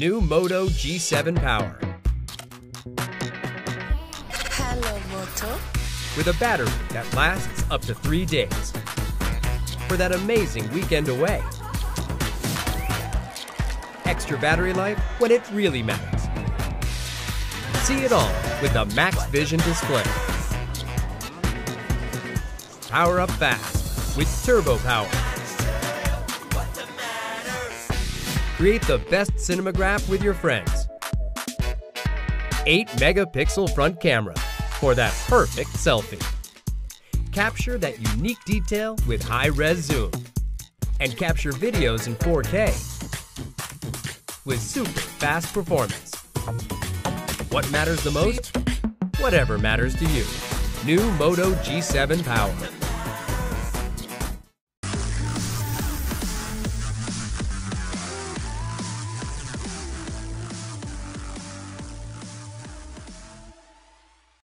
G7 Power. Hello, Moto. With a battery that lasts up to three days. For that amazing weekend away. Extra battery life when it really matters. See it all with the Max Vision display. Power up fast with turbo power. Create the best cinemagraph with your friends. 8 megapixel front camera for that perfect selfie. Capture that unique detail with high res zoom. And capture videos in 4K with super fast performance. What matters the most? Whatever matters to you. New Moto G7 Power.